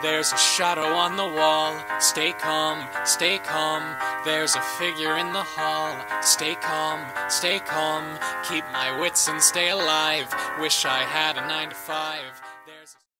There's a shadow on the wall. Stay calm, stay calm. There's a figure in the hall. Stay calm, stay calm. Keep my wits and stay alive. Wish I had a nine to five.